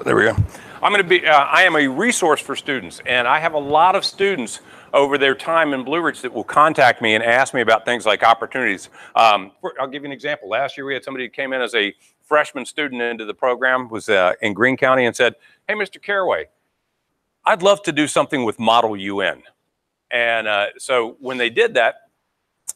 There we go. I'm going to be, uh, I am a resource for students, and I have a lot of students over their time in Blue Ridge that will contact me and ask me about things like opportunities. Um, I'll give you an example. Last year we had somebody who came in as a freshman student into the program, was uh, in Greene County, and said, Hey, Mr. Carraway, I'd love to do something with Model UN. And uh, so when they did that,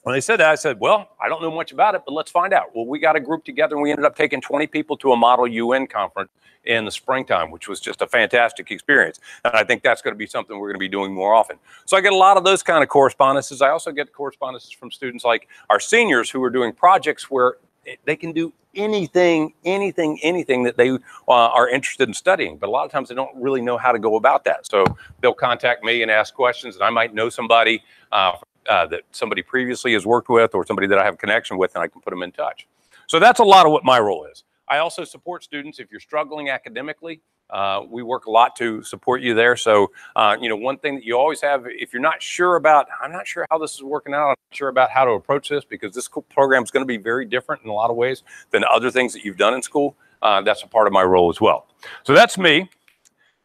when they said that, I said, well, I don't know much about it, but let's find out. Well, we got a group together and we ended up taking 20 people to a Model UN conference in the springtime, which was just a fantastic experience. And I think that's going to be something we're going to be doing more often. So I get a lot of those kind of correspondences. I also get correspondences from students like our seniors who are doing projects where they can do anything, anything, anything that they uh, are interested in studying. But a lot of times they don't really know how to go about that. So they'll contact me and ask questions, and I might know somebody uh, uh, that somebody previously has worked with or somebody that I have a connection with and I can put them in touch. So that's a lot of what my role is. I also support students if you're struggling academically. Uh, we work a lot to support you there. So, uh, you know, one thing that you always have, if you're not sure about, I'm not sure how this is working out, I'm not sure about how to approach this because this program is going to be very different in a lot of ways than other things that you've done in school. Uh, that's a part of my role as well. So that's me.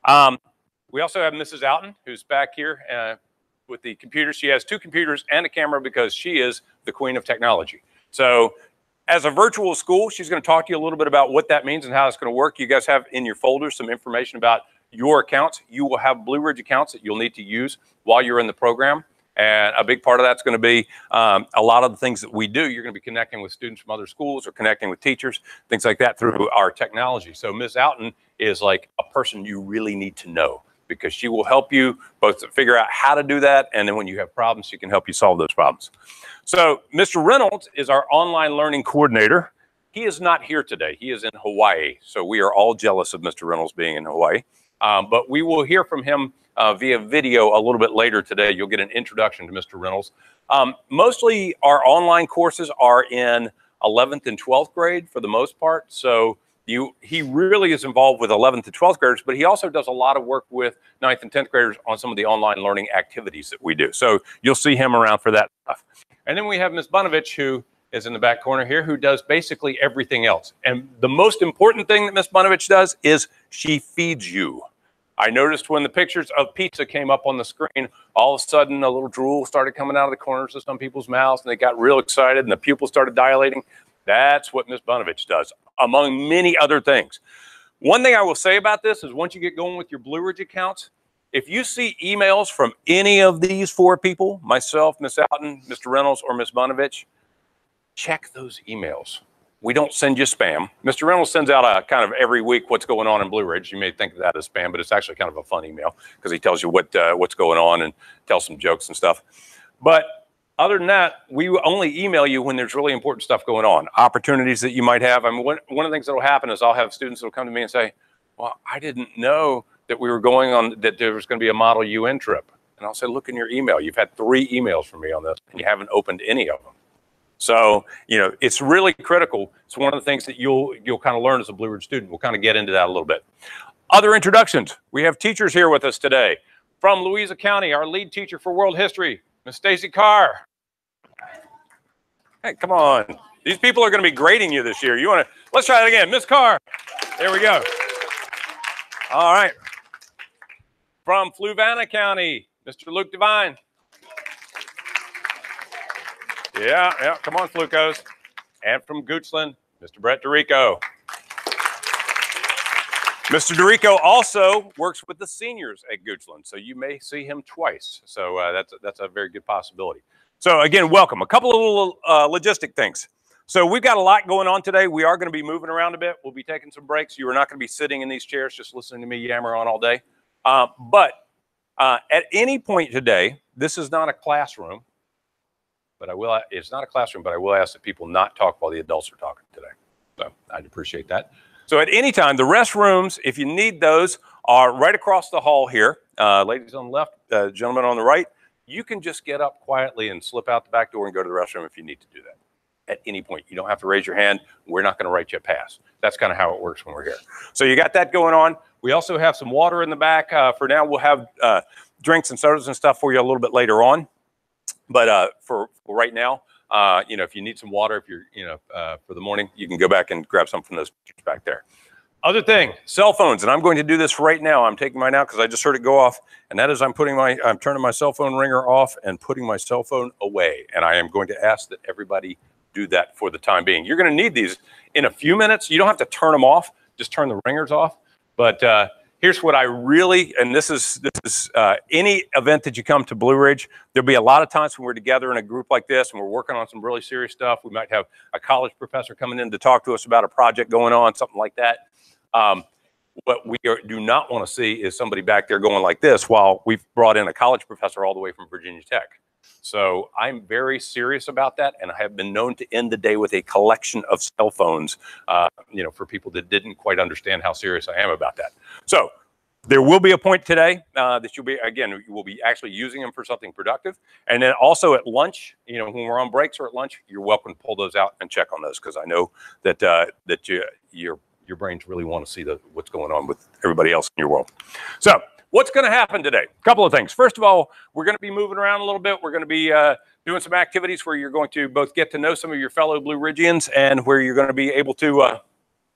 Um, we also have Mrs. Alton, who's back here uh, with the computer. She has two computers and a camera because she is the queen of technology. So as a virtual school, she's going to talk to you a little bit about what that means and how it's going to work. You guys have in your folder some information about your accounts. You will have Blue Ridge accounts that you'll need to use while you're in the program. And a big part of that's going to be um, a lot of the things that we do. You're going to be connecting with students from other schools or connecting with teachers, things like that through our technology. So Ms. Alton is like a person you really need to know because she will help you both to figure out how to do that. And then when you have problems, she can help you solve those problems. So Mr. Reynolds is our online learning coordinator. He is not here today. He is in Hawaii. So we are all jealous of Mr. Reynolds being in Hawaii. Um, but we will hear from him uh, via video a little bit later today. You'll get an introduction to Mr. Reynolds. Um, mostly our online courses are in 11th and 12th grade for the most part. So you, he really is involved with 11th to 12th graders, but he also does a lot of work with 9th and 10th graders on some of the online learning activities that we do. So you'll see him around for that stuff. And then we have Ms. Bonovich, who is in the back corner here, who does basically everything else. And the most important thing that Ms. Bonovich does is she feeds you. I noticed when the pictures of pizza came up on the screen, all of a sudden a little drool started coming out of the corners of some people's mouths and they got real excited and the pupils started dilating. That's what Ms. Bonovich does among many other things. One thing I will say about this is once you get going with your Blue Ridge accounts, if you see emails from any of these four people, myself, Miss Alton, Mr. Reynolds, or Miss Bonovich, check those emails. We don't send you spam. Mr. Reynolds sends out a kind of every week what's going on in Blue Ridge. You may think of that as spam, but it's actually kind of a fun email because he tells you what uh, what's going on and tells some jokes and stuff. But other than that, we only email you when there's really important stuff going on, opportunities that you might have. I mean, one, one of the things that will happen is I'll have students that will come to me and say, well, I didn't know that we were going on, that there was going to be a Model UN trip. And I'll say, look in your email. You've had three emails from me on this, and you haven't opened any of them. So, you know, it's really critical. It's one of the things that you'll you'll kind of learn as a Blue Ridge student. We'll kind of get into that a little bit. Other introductions. We have teachers here with us today. From Louisa County, our lead teacher for world history, Miss Stacy Carr. Hey, come on. These people are going to be grading you this year. You want to, let's try it again. Miss Carr. There we go. All right. From Fluvanna County, Mr. Luke Devine. Yeah, yeah, come on, Flucos. And from Goochland, Mr. Brett Dorico. Mr. Dorico also works with the seniors at Goochland, so you may see him twice. So uh, that's, that's a very good possibility. So again, welcome. A couple of little uh, logistic things. So we've got a lot going on today. We are going to be moving around a bit. We'll be taking some breaks. You are not going to be sitting in these chairs just listening to me yammer on all day. Uh, but uh, at any point today, this is not a classroom, but I will. It's not a classroom, but I will ask that people not talk while the adults are talking today. So I'd appreciate that. So at any time, the restrooms, if you need those, are right across the hall here. Uh, ladies on the left, uh, gentlemen on the right you can just get up quietly and slip out the back door and go to the restroom if you need to do that at any point. You don't have to raise your hand. We're not going to write you a pass. That's kind of how it works when we're here. So you got that going on. We also have some water in the back. Uh, for now, we'll have uh, drinks and sodas and stuff for you a little bit later on. But uh, for, for, right now, uh, you know, if you need some water, if you're, you know, uh, for the morning, you can go back and grab some from those back there. Other thing, cell phones, and I'm going to do this right now. I'm taking mine out because I just heard it go off, and that is I'm putting my, I'm turning my cell phone ringer off and putting my cell phone away. And I am going to ask that everybody do that for the time being. You're going to need these in a few minutes. You don't have to turn them off; just turn the ringers off. But uh, here's what I really, and this is this is uh, any event that you come to Blue Ridge, there'll be a lot of times when we're together in a group like this and we're working on some really serious stuff. We might have a college professor coming in to talk to us about a project going on, something like that. Um, what we are, do not want to see is somebody back there going like this while we've brought in a college professor all the way from Virginia Tech. So I'm very serious about that, and I have been known to end the day with a collection of cell phones, uh, you know, for people that didn't quite understand how serious I am about that. So there will be a point today uh, that you'll be, again, you will be actually using them for something productive. And then also at lunch, you know, when we're on breaks or at lunch, you're welcome to pull those out and check on those because I know that uh, that you, your your brains really want to see the, what's going on with everybody else in your world. So what's going to happen today? A couple of things. First of all, we're going to be moving around a little bit. We're going to be uh, doing some activities where you're going to both get to know some of your fellow Blue Ridgians and where you're going to be able to uh,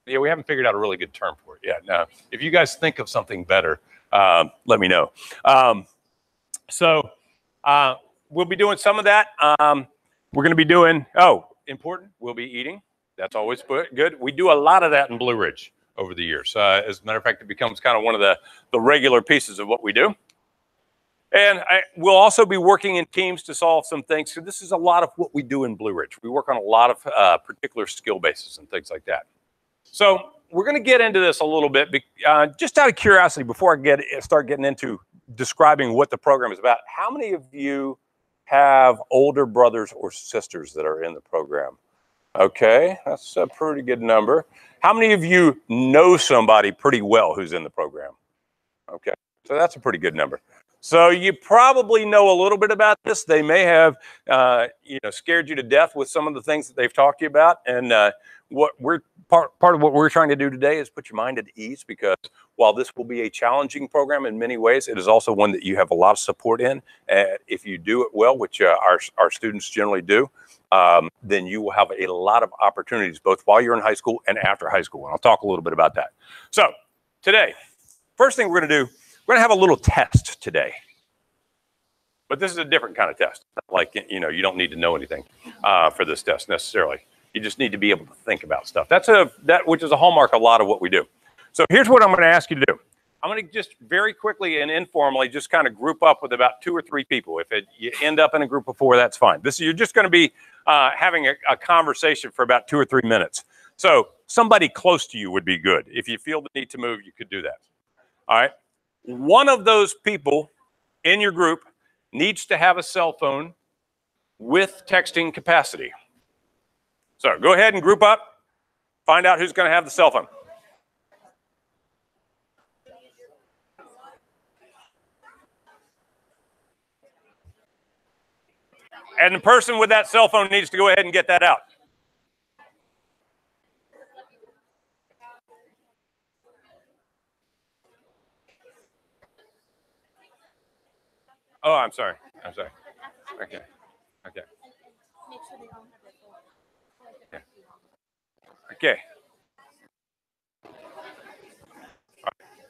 yeah, we haven't figured out a really good term for it yet. Now, if you guys think of something better, uh, let me know. Um, so uh, we'll be doing some of that. Um, we're going to be doing, oh, important, we'll be eating. That's always good. We do a lot of that in Blue Ridge over the years. Uh, as a matter of fact, it becomes kind of one of the, the regular pieces of what we do. And I, we'll also be working in teams to solve some things. So this is a lot of what we do in Blue Ridge. We work on a lot of uh, particular skill bases and things like that. So we're going to get into this a little bit, uh, just out of curiosity, before I get start getting into describing what the program is about. How many of you have older brothers or sisters that are in the program? Okay, that's a pretty good number. How many of you know somebody pretty well who's in the program? Okay, so that's a pretty good number. So you probably know a little bit about this. They may have, uh, you know, scared you to death with some of the things that they've talked to you about, and uh, what we're part, part of what we're trying to do today is put your mind at ease because while this will be a challenging program in many ways, it is also one that you have a lot of support in. And if you do it well, which uh, our, our students generally do, um, then you will have a lot of opportunities both while you're in high school and after high school. And I'll talk a little bit about that. So today, first thing we're going to do, we're going to have a little test today. But this is a different kind of test. Like, you know, you don't need to know anything uh, for this test necessarily. You just need to be able to think about stuff. That's a that which is a hallmark of a lot of what we do. So here's what I'm going to ask you to do. I'm going to just very quickly and informally just kind of group up with about two or three people. If it, you end up in a group of four, that's fine. This you're just going to be uh, having a, a conversation for about two or three minutes. So somebody close to you would be good. If you feel the need to move, you could do that. All right. One of those people in your group needs to have a cell phone with texting capacity. So go ahead and group up, find out who's going to have the cell phone. And the person with that cell phone needs to go ahead and get that out. Oh, I'm sorry. I'm sorry. Okay. Okay. Okay.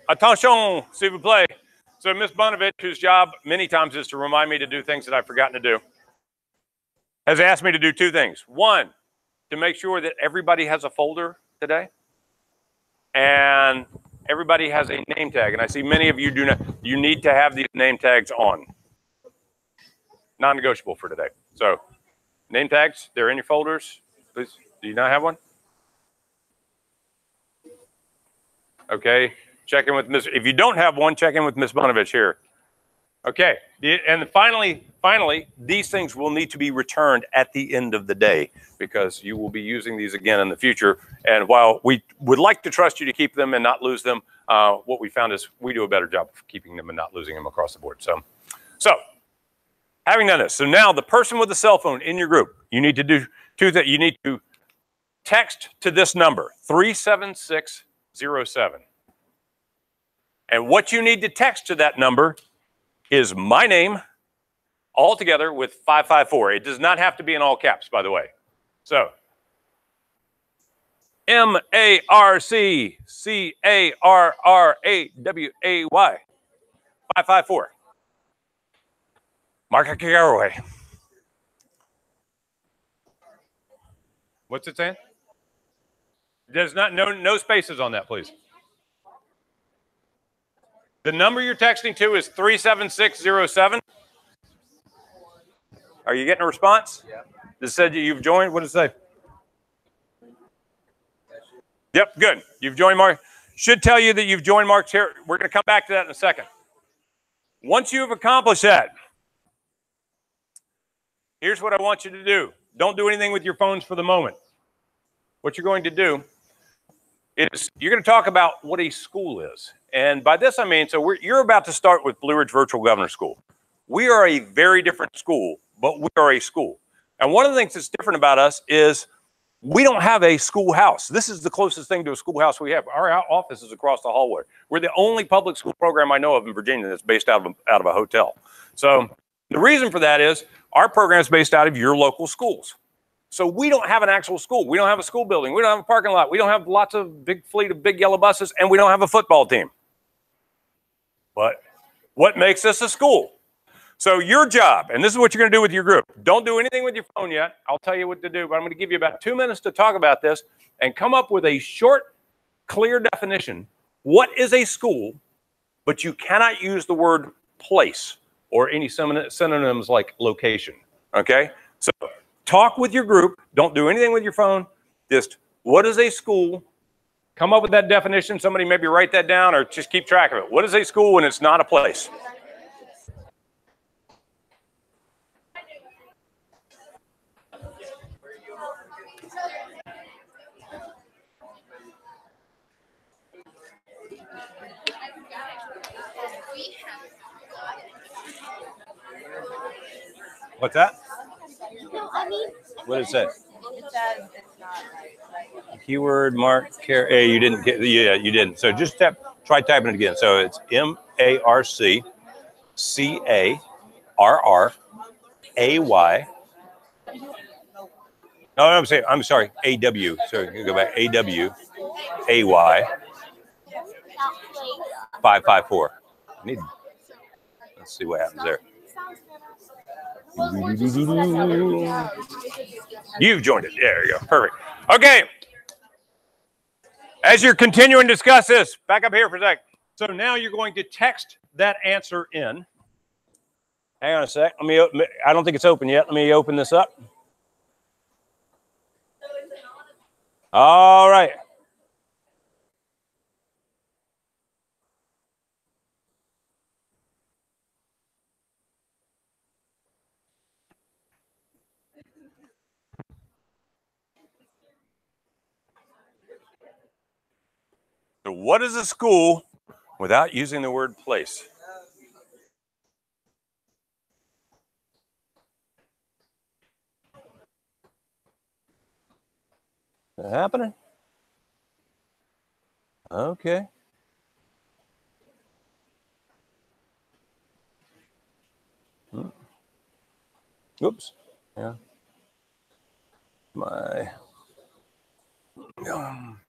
Attention, s'il vous plaît. So Ms. Bonovich, whose job many times is to remind me to do things that I've forgotten to do, has asked me to do two things. One, to make sure that everybody has a folder today and everybody has a name tag. And I see many of you do not, you need to have these name tags on. Non-negotiable for today. So name tags, they're in your folders. Please, do you not have one? Okay, check in with Miss. If you don't have one, check in with Miss Bonovich here. Okay, and finally, finally, these things will need to be returned at the end of the day because you will be using these again in the future. And while we would like to trust you to keep them and not lose them, uh, what we found is we do a better job of keeping them and not losing them across the board. So, so having done this, so now the person with the cell phone in your group, you need to do two that you need to text to this number 37607. And what you need to text to that number is my name all together with 554. It does not have to be in all caps, by the way. So M A R C C A R R A W A Y. 554. Marc Carraway. What's it saying? There's not no no spaces on that, please. The number you're texting to is 37607. Are you getting a response? Yeah. It said you've joined. What does it say? Yep, good. You've joined Marc. Should tell you that you've joined Marc's here. We're going to come back to that in a second. Once you've accomplished that, here's what I want you to do. Don't do anything with your phones for the moment. What you're going to do is you're going to talk about what a school is. And by this, I mean, so you're about to start with Blue Ridge Virtual Governor School. We are a very different school, but we are a school. And one of the things that's different about us is we don't have a schoolhouse. This is the closest thing to a schoolhouse we have. Our office is across the hallway. We're the only public school program I know of in Virginia that's based out of out of a hotel. So the reason for that is our program is based out of your local schools. So we don't have an actual school. We don't have a school building. We don't have a parking lot. We don't have lots of big fleet of big yellow buses, and we don't have a football team. But what makes us a school? So your job, and this is what you're going to do with your group. Don't do anything with your phone yet. I'll tell you what to do, but I'm going to give you about two minutes to talk about this and come up with a short, clear definition. What is a school? But you cannot use the word place or any synonyms like location. Okay? So talk with your group. Don't do anything with your phone. Just what is a school? Come up with that definition. Somebody maybe write that down or just keep track of it. What is a school when it's not a place? What's that? What does it? It says it's not Keyword mark care. Hey, you didn't get. Yeah, you didn't. So just tap. Try typing it again. So it's M A R C C A R R A Y. No, I'm saying I'm sorry. A W. So you go back. A W A Y five five four. I need. Let's see what happens there. You've joined it. There you go. Perfect. Okay. As you're continuing to discuss this, back up here for a sec. So now you're going to text that answer in. Hang on a sec. Let me. I don't think it's open yet. Let me open this up. All right. So, what is a school without using the word place? That happening? Okay. Hmm. Oops. Yeah. My. Um.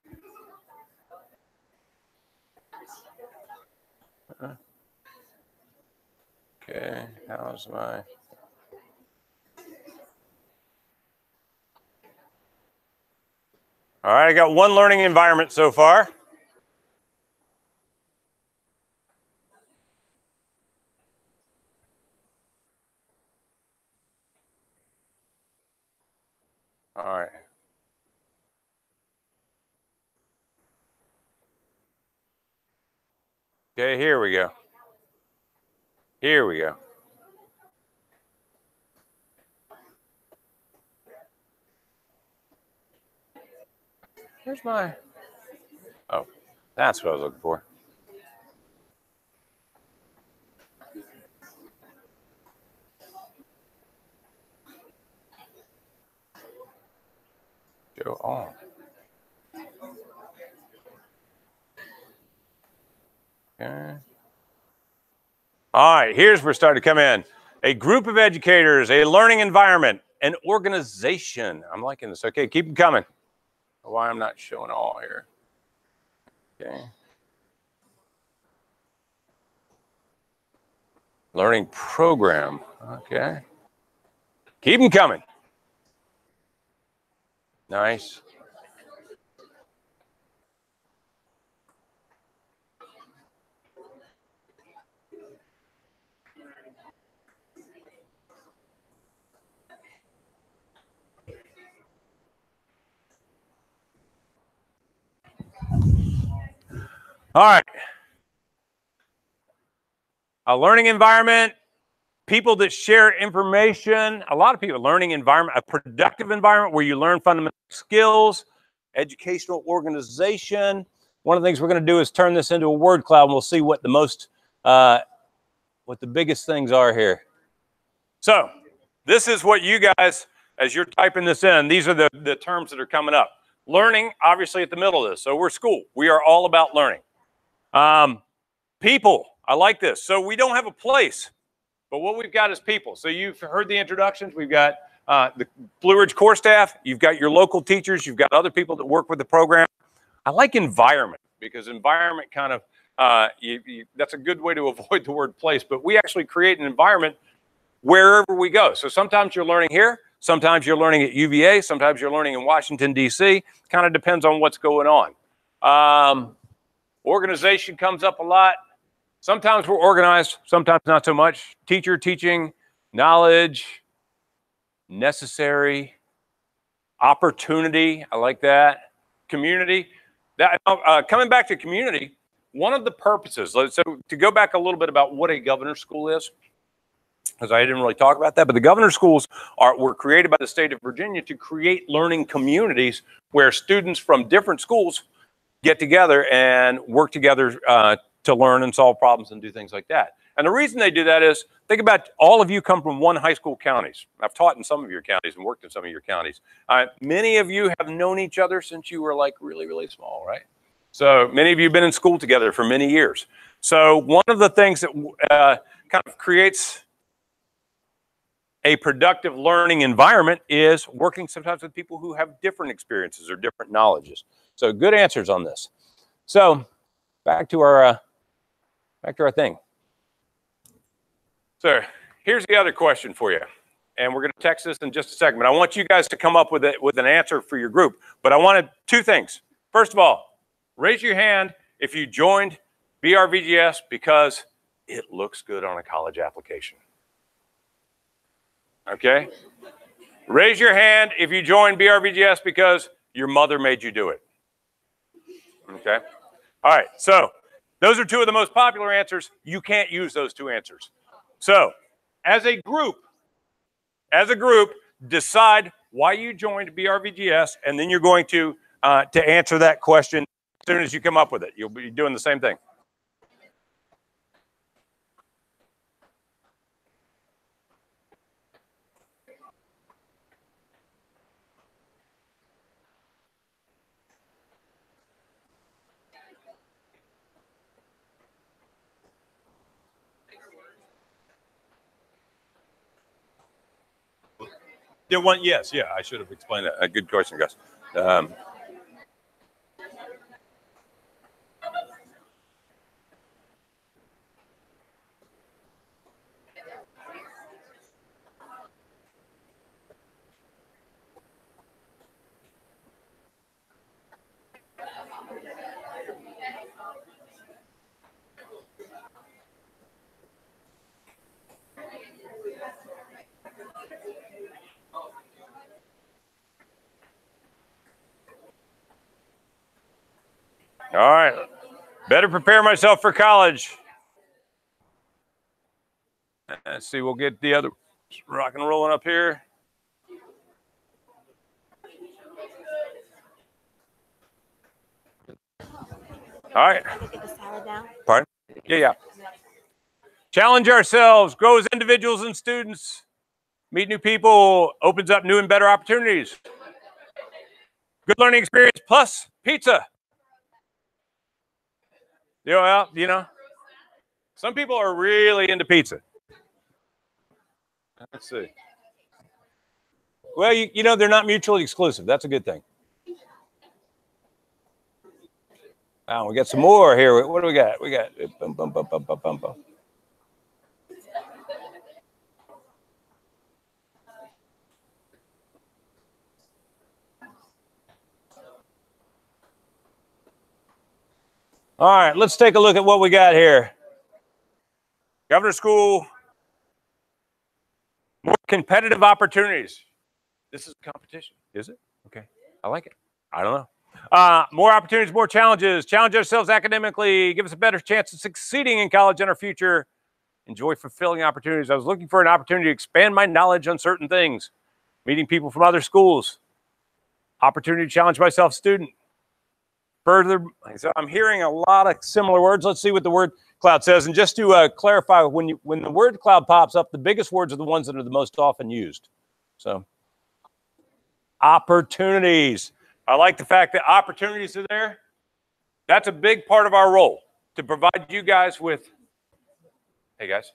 Okay, how's my All right, I got one learning environment so far. All right. Okay, here we go. Here we go. Where's my? Oh, that's what I was looking for. Go on. Okay. All right, here's where we're starting to come in. A group of educators, a learning environment, an organization. I'm liking this. Okay, keep them coming. why I'm not showing all here. Okay. Learning program. Okay. Keep them coming. Nice. All right. A learning environment, people that share information, a lot of people, learning environment, a productive environment where you learn fundamental skills, educational organization. One of the things we're going to do is turn this into a word cloud and we'll see what the most, uh, what the biggest things are here. So this is what you guys, as you're typing this in, these are the, the terms that are coming up. Learning, obviously at the middle of this. So we're school. We are all about learning. Um, people, I like this. So we don't have a place, but what we've got is people. So you've heard the introductions. We've got uh, the Blue Ridge core staff. You've got your local teachers. You've got other people that work with the program. I like environment because environment kind of, uh, you, you, that's a good way to avoid the word place, but we actually create an environment wherever we go. So sometimes you're learning here, sometimes you're learning at UVA, sometimes you're learning in Washington, D.C. Kind of depends on what's going on. Um, Organization comes up a lot. Sometimes we're organized, sometimes not so much. Teacher teaching, knowledge, necessary, opportunity. I like that. Community. That uh, coming back to community. One of the purposes. So to go back a little bit about what a governor school is, because I didn't really talk about that, but the governor schools are were created by the state of Virginia to create learning communities where students from different schools get together and work together uh, to learn and solve problems and do things like that. And the reason they do that is think about all of you come from one high school counties. I've taught in some of your counties and worked in some of your counties. Uh, many of you have known each other since you were like really, really small, right? So many of you have been in school together for many years. So one of the things that uh, kind of creates a productive learning environment is working sometimes with people who have different experiences or different knowledges. So good answers on this. So back to our uh, back to our thing. So here's the other question for you. And we're going to text this in just a second. But I want you guys to come up with, it, with an answer for your group. But I wanted two things. First of all, raise your hand if you joined BRVGS because it looks good on a college application. Okay? Raise your hand if you joined BRVGS because your mother made you do it. Okay? All right, so those are two of the most popular answers. You can't use those two answers. So, as a group, as a group, decide why you joined BRVGS, and then you're going to uh, to answer that question as soon as you come up with it. You'll be doing the same thing. Yeah, one. Yes, yeah. I should have explained that. A good question, Gus. Um, All right. Better prepare myself for college. Let's see, we'll get the other rock and rolling up here. All right. Pardon? Yeah, yeah. Challenge ourselves, grow as individuals and students, meet new people, opens up new and better opportunities. Good learning experience plus pizza. You know, well, you know, some people are really into pizza. Let's see. Well, you, you know, they're not mutually exclusive. That's a good thing. Wow, we got some more here. What do we got? We got bum, bum, bum, All right, let's take a look at what we got here. Governor School, more competitive opportunities. This is a competition, is it? Okay, I like it. I don't know. Uh, more opportunities, more challenges. Challenge ourselves academically. Give us a better chance of succeeding in college and our future. Enjoy fulfilling opportunities. I was looking for an opportunity to expand my knowledge on certain things. Meeting people from other schools. Opportunity to challenge myself, student further. So I'm hearing a lot of similar words. Let's see what the word cloud says. And just to uh, clarify, when you when the word cloud pops up, the biggest words are the ones that are the most often used. So opportunities. I like the fact that opportunities are there. That's a big part of our role to provide you guys with. Hey guys,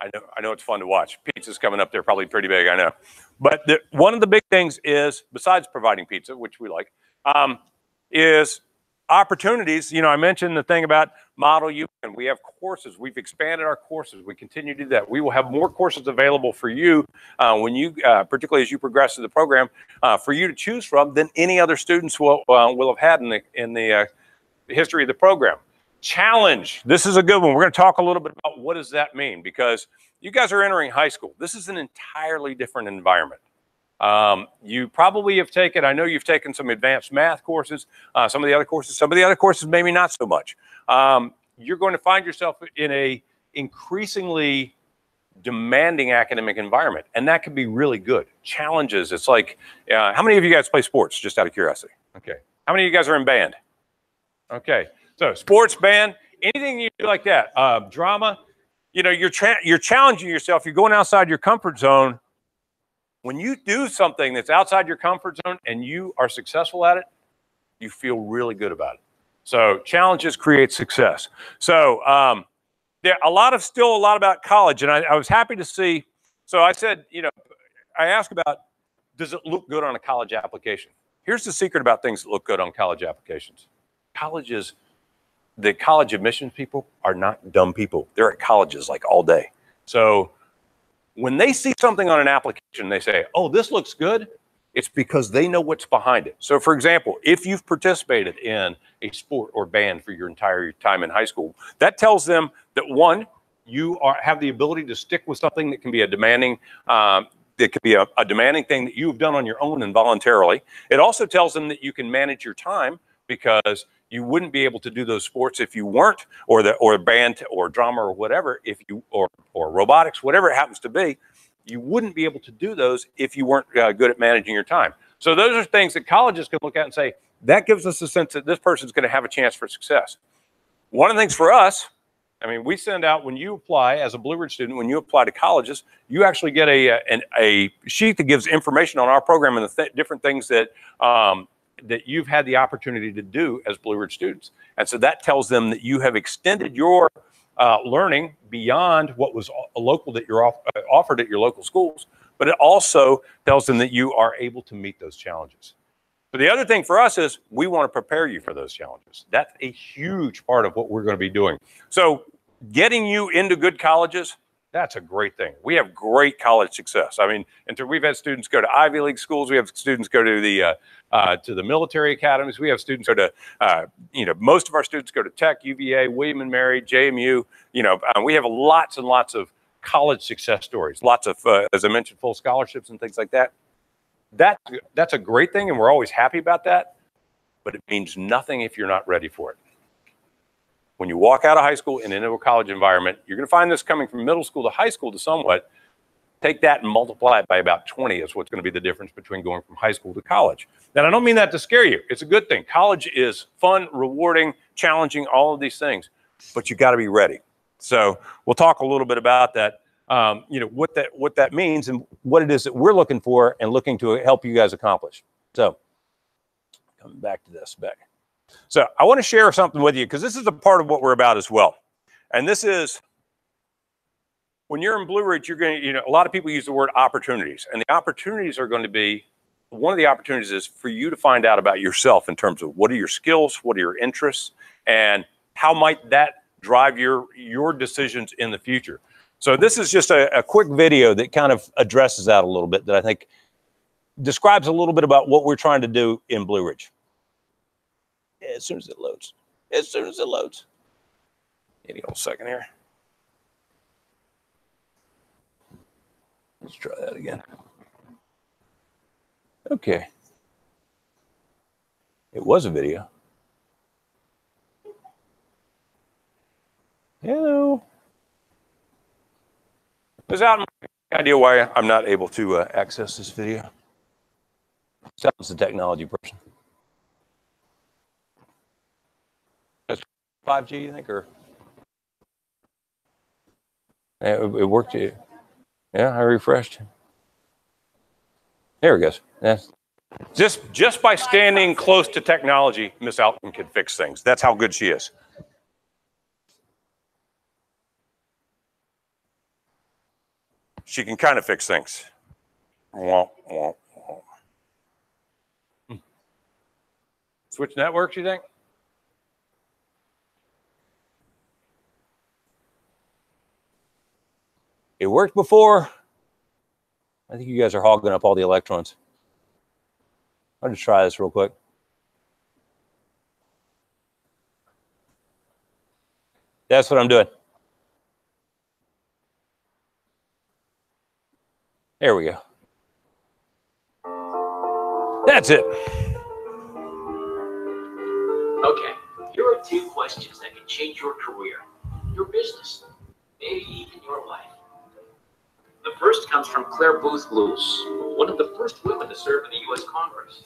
I know I know it's fun to watch. Pizza's coming up there, probably pretty big. I know, but the, one of the big things is besides providing pizza, which we like. Um, is opportunities. You know, I mentioned the thing about Model U, and we have courses. We've expanded our courses. We continue to do that. We will have more courses available for you uh, when you, uh, particularly as you progress through the program, uh, for you to choose from than any other students will uh, will have had in the in the uh, history of the program. Challenge. This is a good one. We're going to talk a little bit about what does that mean because you guys are entering high school. This is an entirely different environment. Um, you probably have taken, I know you've taken some advanced math courses, uh, some of the other courses, some of the other courses, maybe not so much. Um, you're going to find yourself in a increasingly demanding academic environment, and that can be really good. Challenges, it's like, uh, how many of you guys play sports, just out of curiosity? Okay. How many of you guys are in band? Okay. So sports, band, anything you do like that, uh, drama, you know, you're, you're challenging yourself. You're going outside your comfort zone when you do something that's outside your comfort zone and you are successful at it, you feel really good about it. So challenges create success. So um, there a lot of still a lot about college, and I, I was happy to see. So I said, you know, I asked about does it look good on a college application? Here's the secret about things that look good on college applications. Colleges, the college admissions people are not dumb people. They're at colleges like all day. So when they see something on an application, they say, oh, this looks good, it's because they know what's behind it. So, for example, if you've participated in a sport or band for your entire time in high school, that tells them that one, you are, have the ability to stick with something that can be a demanding, um, that could be a, a demanding thing that you've done on your own and voluntarily. It also tells them that you can manage your time because you wouldn't be able to do those sports if you weren't, or the or band or drama or whatever, if you or or robotics, whatever it happens to be, you wouldn't be able to do those if you weren't uh, good at managing your time. So those are things that colleges can look at and say that gives us a sense that this person's going to have a chance for success. One of the things for us, I mean, we send out when you apply as a Blue Ridge student, when you apply to colleges, you actually get a uh, an, a sheet that gives information on our program and the th different things that um, that you've had the opportunity to do as Blue Ridge students. And so that tells them that you have extended your uh, learning beyond what was local that you're off, uh, offered at your local schools, but it also tells them that you are able to meet those challenges. But the other thing for us is we want to prepare you for those challenges. That's a huge part of what we're going to be doing. So getting you into good colleges, that's a great thing. We have great college success. I mean, and we've had students go to Ivy League schools. We have students go to the uh, uh, to the military academies. We have students go to, uh, you know, most of our students go to Tech, UVA, William and Mary, JMU. You know, uh, we have lots and lots of college success stories. Lots of, uh, as I mentioned, full scholarships and things like that. That that's a great thing, and we're always happy about that. But it means nothing if you're not ready for it when you walk out of high school and into a college environment, you're going to find this coming from middle school to high school to somewhat. Take that and multiply it by about 20 is what's going to be the difference between going from high school to college. And I don't mean that to scare you. It's a good thing. College is fun, rewarding, challenging, all of these things, but you got to be ready. So we'll talk a little bit about that. Um, you know what that what that means and what it is that we're looking for and looking to help you guys accomplish. So coming back to this, Beck. So I want to share something with you because this is a part of what we're about as well. And this is when you're in Blue Ridge, you're going to, you know, a lot of people use the word opportunities, and the opportunities are going to be one of the opportunities is for you to find out about yourself in terms of what are your skills, what are your interests, and how might that drive your your decisions in the future. So this is just a, a quick video that kind of addresses that a little bit that I think describes a little bit about what we're trying to do in Blue Ridge. As soon as it loads, as soon as it loads. Any old second here. Let's try that again. Okay. It was a video. Hello. Is that my idea why I'm not able to uh, access this video? Sounds the technology person. 5G, you think, or? It, it worked. Yeah, I refreshed. There it goes. Yes. Just just by standing close to technology, Miss Alton can fix things. That's how good she is. She can kind of fix things. Womp, womp, womp. Switch networks, you think? It worked before. I think you guys are hogging up all the electrons. I'll just try this real quick. That's what I'm doing. There we go. That's it. Okay, here are two questions that can change your career, your business, maybe even your life. The first comes from Clare Boothe Luce, one of the first women to serve in the U.S. Congress.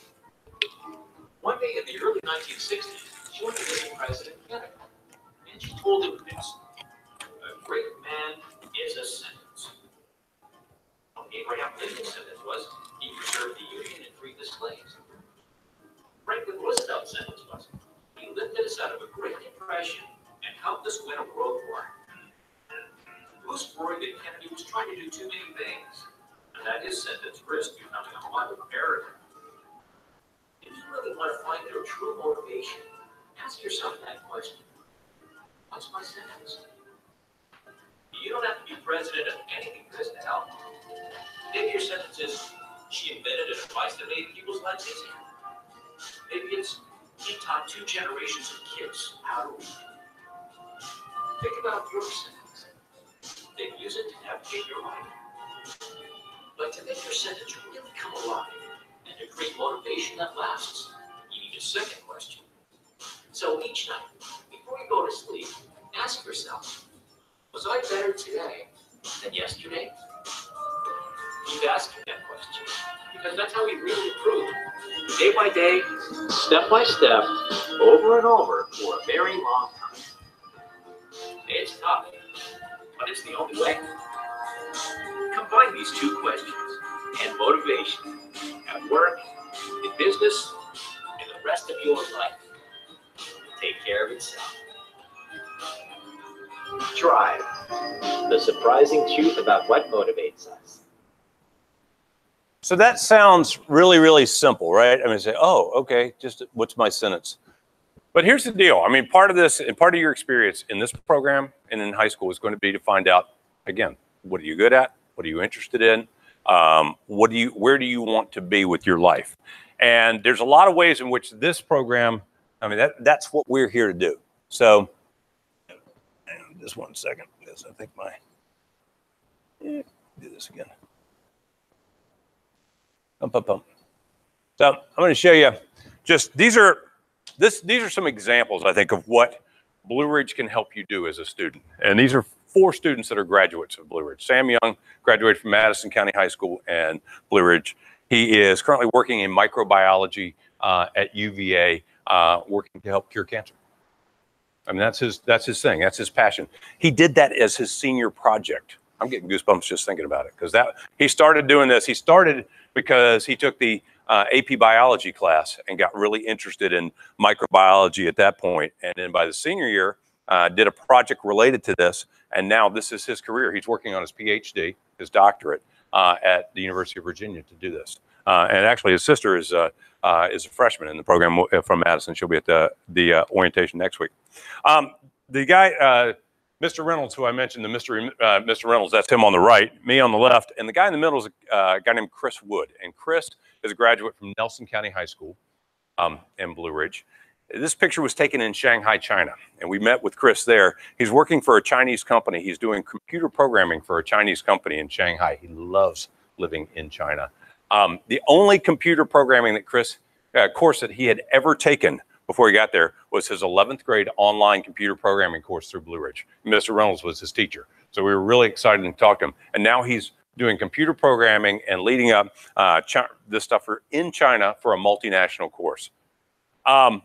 One day in the early 1960s, she went to visit President Kennedy, and she told him this A great man is a sentence. Abraham Lincoln's sentence was he preserved the Union and freed the slaves. Franklin Roosevelt's sentence was he lifted us out of a Great Depression and helped us win a world war. Luce worried that Kennedy was trying to do too many things, and that his sentence risked becoming a model imperative. If you really want to find their true motivation, ask yourself that question. What's my sentence? You don't have to be president of anything for this help. Maybe your sentence is, she invented a device that made people's lives easier. Maybe it's, he taught two generations of kids how to read. Think about your sentence then use it to navigate your life. But to make your sentence really come alive and to create motivation that lasts, you need a second question. So each night, before you go to sleep, ask yourself, was I better today than yesterday? Keep asking that question because that's how we really improve. Day by day, step by step, over and over for a very long time. It's tough but it's the only way. Combine these two questions and motivation at work, in business, and the rest of your life. Take care of itself. Drive. The surprising truth about what motivates us. So that sounds really, really simple, right? I mean, say, oh, okay, just what's my sentence? But here's the deal. I mean, part of this and part of your experience in this program and in high school is going to be to find out again, what are you good at? What are you interested in? Um, what do you, where do you want to be with your life? And there's a lot of ways in which this program, I mean, that, that's what we're here to do. So, just one second, because I think my, do this again. Pump, pump, pump. So I'm going to show you just these are this, these are some examples, I think, of what Blue Ridge can help you do as a student. And these are four students that are graduates of Blue Ridge. Sam Young graduated from Madison County High School and Blue Ridge. He is currently working in microbiology uh, at UVA, uh, working to help cure cancer. I mean, that's his, that's his thing. That's his passion. He did that as his senior project. I'm getting goosebumps just thinking about it because that he started doing this. He started because he took the uh, AP biology class and got really interested in microbiology at that point. And then by the senior year, uh, did a project related to this. And now this is his career. He's working on his PhD, his doctorate uh, at the University of Virginia to do this. uh, and actually his sister is uh, uh, is a freshman in the program from Madison. She'll be at the the orientation next week. Um, the guy, Mr. Reynolds, who I mentioned, the Mr. Uh, Mr. Reynolds, that's him on the right, me on the left, and the guy in the middle is a uh, guy named Chris Wood. And Chris is a graduate from Nelson County High School um, in Blue Ridge. This picture was taken in Shanghai, China, and we met with Chris there. He's working for a Chinese company. He's doing computer programming for a Chinese company in Shanghai. He loves living in China. Um, the only computer programming that Chris uh, course that he had ever taken before he got there was his 11th grade online computer programming course through Blue Ridge. Mr. Reynolds was his teacher. So we were really excited to talk to him. And now he's doing computer programming and leading up uh, this stuff for, in China for a multinational course. Um,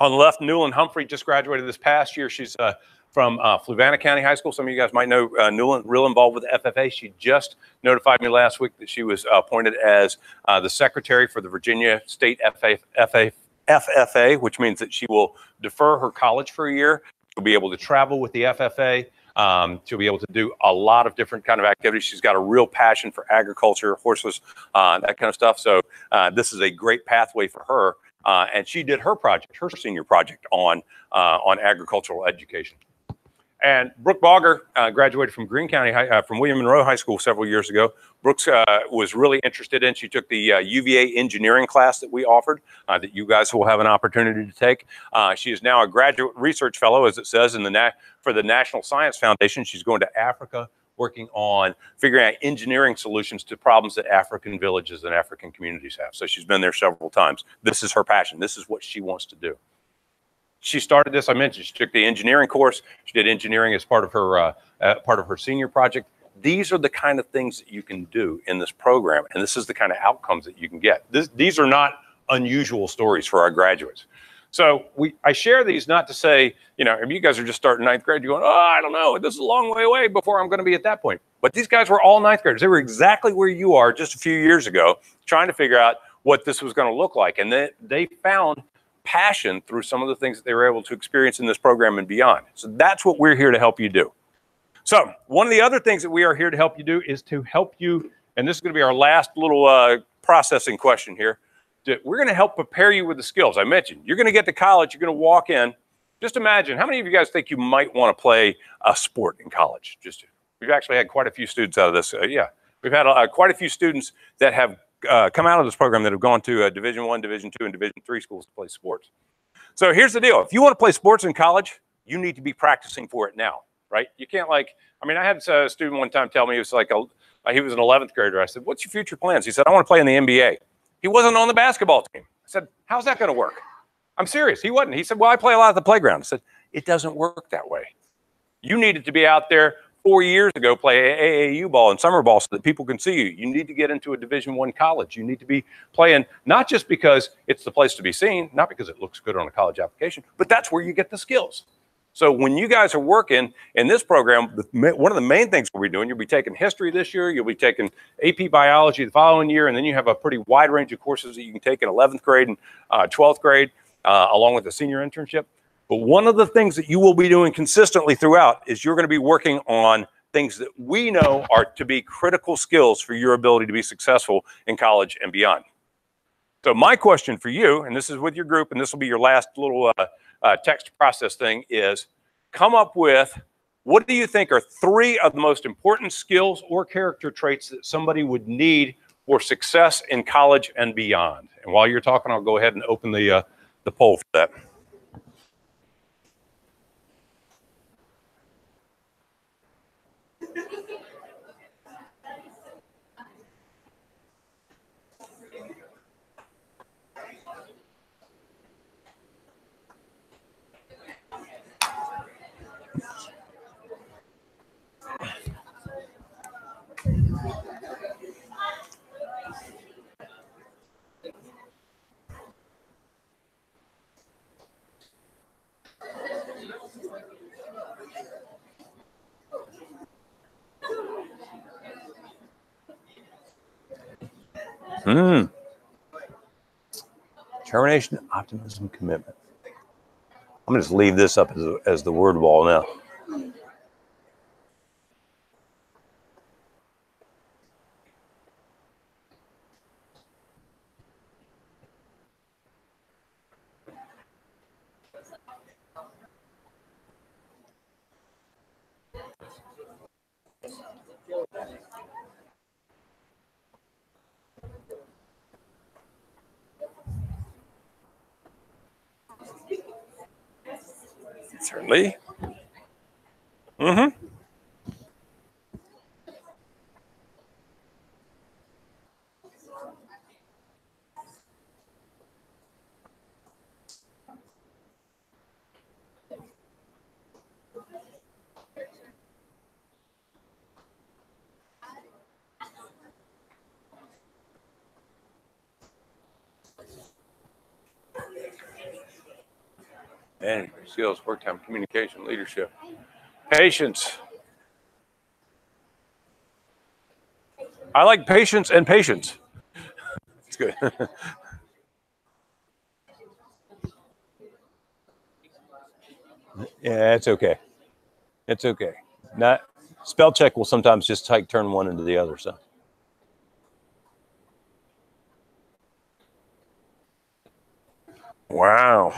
on the left, Newland Humphrey just graduated this past year. She's uh, from uh, Fluvanna County High School. Some of you guys might know uh, Newland, real involved with FFA. She just notified me last week that she was appointed as uh, the secretary for the Virginia State FFA, FA, FFA, which means that she will defer her college for a year. She'll be able to travel with the FFA. Um, she'll be able to do a lot of different kind of activities. She's got a real passion for agriculture, horses, uh, that kind of stuff. So uh, this is a great pathway for her. Uh, and she did her project, her senior project on uh, on agricultural education. And Brooke Bogger uh, graduated from Greene County, High, uh, from William Monroe High School several years ago. Brooks uh, was really interested in, she took the UVA uh, engineering class that we offered uh, that you guys will have an opportunity to take. Uh, she is now a graduate research fellow, as it says, in the for the National Science Foundation. She's going to Africa working on figuring out engineering solutions to problems that African villages and African communities have. So she's been there several times. This is her passion. This is what she wants to do. She started this, I mentioned, she took the engineering course. She did engineering as part of her, uh, uh, part of her senior project. These are the kind of things that you can do in this program, and this is the kind of outcomes that you can get. This, these are not unusual stories for our graduates. So we, I share these not to say, you know, if you guys are just starting ninth grade, you're going, oh, I don't know, this is a long way away before I'm going to be at that point. But these guys were all ninth graders. They were exactly where you are just a few years ago, trying to figure out what this was going to look like. And they, they found passion through some of the things that they were able to experience in this program and beyond. So that's what we're here to help you do. So one of the other things that we are here to help you do is to help you, and this is going to be our last little uh, processing question here. We're going to help prepare you with the skills I mentioned. You're going to get to college. You're going to walk in. Just imagine how many of you guys think you might want to play a sport in college? Just we've actually had quite a few students out of this. Uh, yeah, we've had uh, quite a few students that have uh, come out of this program that have gone to uh, Division One, Division Two, and Division Three schools to play sports. So here's the deal: if you want to play sports in college, you need to be practicing for it now, right? You can't like. I mean, I had a student one time tell me he was like a he was an 11th grader. I said, "What's your future plans?" He said, "I want to play in the NBA." He wasn't on the basketball team. I said, "How's that going to work?" I'm serious. He wasn't. He said, "Well, I play a lot at the playground." I said, "It doesn't work that way. You needed to be out there four years ago play AAU ball and summer ball so that people can see you. You need to get into a Division One college. You need to be playing not just because it's the place to be seen, not because it looks good on a college application, but that's where you get the skills. So when you guys are working in this program, one of the main things we'll be doing, you'll be taking history this year, you'll be taking AP biology the following year, and then you have a pretty wide range of courses that you can take in 11th grade and uh, 12th grade, uh, along with a senior internship. But one of the things that you will be doing consistently throughout is you're going to be working on things that we know are to be critical skills for your ability to be successful in college and beyond. So my question for you, and this is with your group, and this will be your last little uh, uh, text process thing, is come up with what do you think are three of the most important skills or character traits that somebody would need for success in college and beyond? And while you're talking, I'll go ahead and open the, uh, the poll for that. Hmm. Determination, optimism, commitment. I'm going to just leave this up as, as the word wall now. Skills, work time, communication, leadership, patience. I like patience and patience. It's good. yeah, it's okay. It's okay. Not spell check will sometimes just like turn one into the other. So. Wow.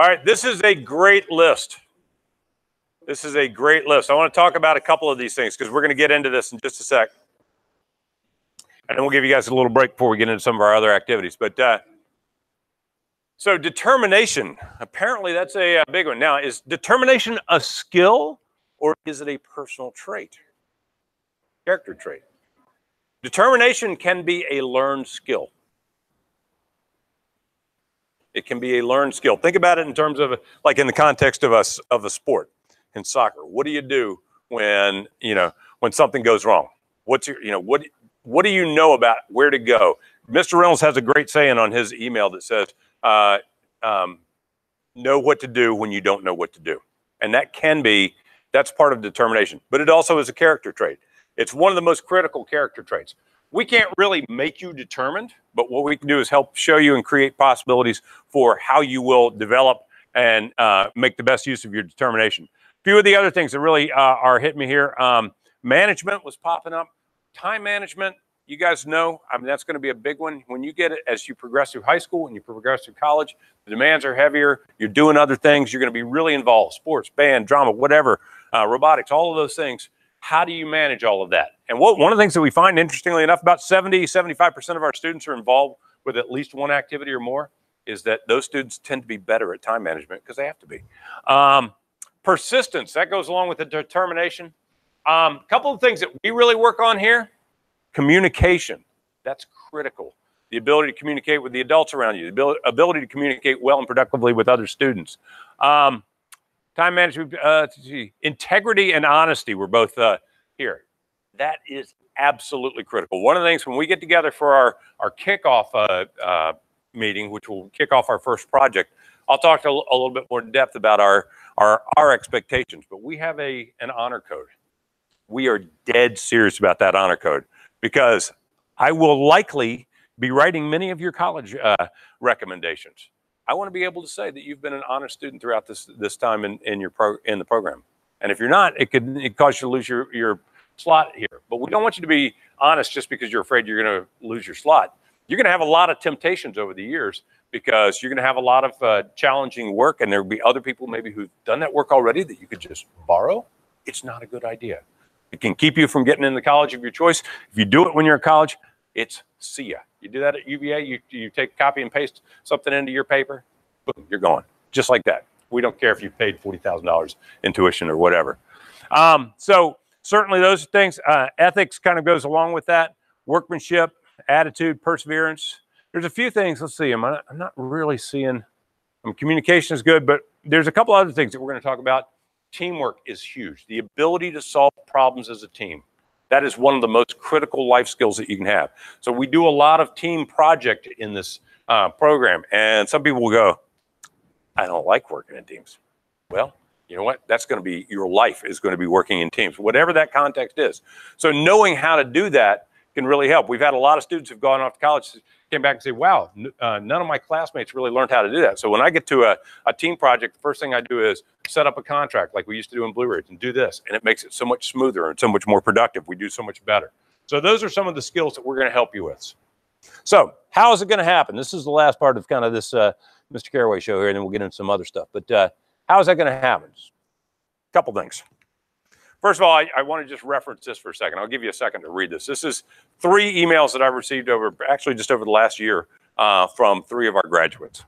All right, this is a great list. This is a great list. I want to talk about a couple of these things because we're going to get into this in just a sec. And then we'll give you guys a little break before we get into some of our other activities. But uh, so determination, apparently that's a, a big one. Now, is determination a skill or is it a personal trait? Character trait. Determination can be a learned skill. It can be a learned skill. Think about it in terms of like in the context of us of a sport in soccer. What do you do when you know when something goes wrong? What's your you know what what do you know about where to go? Mr. Reynolds has a great saying on his email that says, uh, um, "Know what to do when you don't know what to do," and that can be that's part of determination. But it also is a character trait. It's one of the most critical character traits we can't really make you determined, but what we can do is help show you and create possibilities for how you will develop and uh, make the best use of your determination. A few of the other things that really uh, are hitting me here um, management was popping up, time management. You guys know, I mean, that's going to be a big one. When you get it as you progress through high school and you progress through college, the demands are heavier. You're doing other things. You're going to be really involved sports, band, drama, whatever, uh, robotics, all of those things how do you manage all of that? And what, one of the things that we find, interestingly enough, about 70, 75% of our students are involved with at least one activity or more, is that those students tend to be better at time management because they have to be. Um, persistence, that goes along with the determination. A um, couple of things that we really work on here communication, that's critical. The ability to communicate with the adults around you, the ability to communicate well and productively with other students. Um, Time management, uh, integrity and honesty were both uh, here. That is absolutely critical. One of the things when we get together for our, our kickoff uh, uh, meeting, which will kick off our first project, I'll talk a, a little bit more in depth about our, our, our expectations, but we have a, an honor code. We are dead serious about that honor code because I will likely be writing many of your college uh, recommendations. I want to be able to say that you've been an honest student throughout this this time in, in your pro, in the program. And if you're not, it could it cause you to lose your, your slot here. But we don't want you to be honest just because you're afraid you're going to lose your slot. You're going to have a lot of temptations over the years because you're going to have a lot of uh, challenging work, and there'll be other people maybe who've done that work already that you could just borrow. It's not a good idea. It can keep you from getting in the college of your choice. If you do it when you're in college, it's see ya. You do that at UVA, you, you take copy and paste something into your paper, boom, you're going. Just like that. We don't care if you paid $40,000 in tuition or whatever. Um, so certainly those things, uh, ethics kind of goes along with that. Workmanship, attitude, perseverance. There's a few things. Let's see. I'm not, I'm not really seeing. Um, communication is good, but there's a couple other things that we're going to talk about. Teamwork is huge. The ability to solve problems as a team. That is one of the most critical life skills that you can have. So we do a lot of team project in this uh, program, and some people will go, "I don't like working in teams." Well, you know what? That's going to be your life is going to be working in teams, whatever that context is. So knowing how to do that can really help. We've had a lot of students who've gone off to college came back and say, wow, uh, none of my classmates really learned how to do that. So when I get to a, a team project, the first thing I do is set up a contract like we used to do in Blue Ridge and do this. And it makes it so much smoother and so much more productive. We do so much better. So those are some of the skills that we're going to help you with. So how is it going to happen? This is the last part of kind of this uh, Mr. Carraway show here, and then we'll get into some other stuff. But uh, How is that going to happen? A couple things. First of all, I, I want to just reference this for a second. I'll give you a second to read this. This is three emails that I've received over, actually just over the last year uh, from three of our graduates.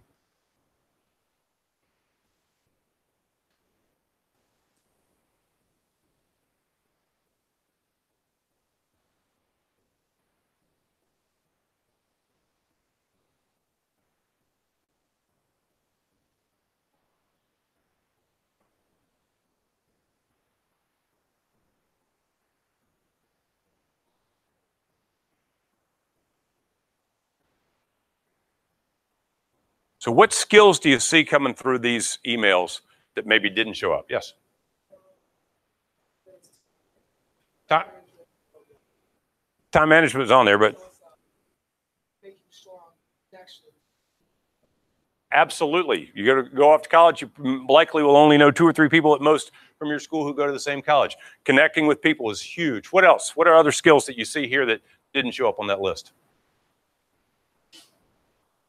What skills do you see coming through these emails that maybe didn't show up? Yes. Time, time management is on there, but absolutely. You got to go off to college, you likely will only know two or three people at most from your school who go to the same college. Connecting with people is huge. What else? What are other skills that you see here that didn't show up on that list?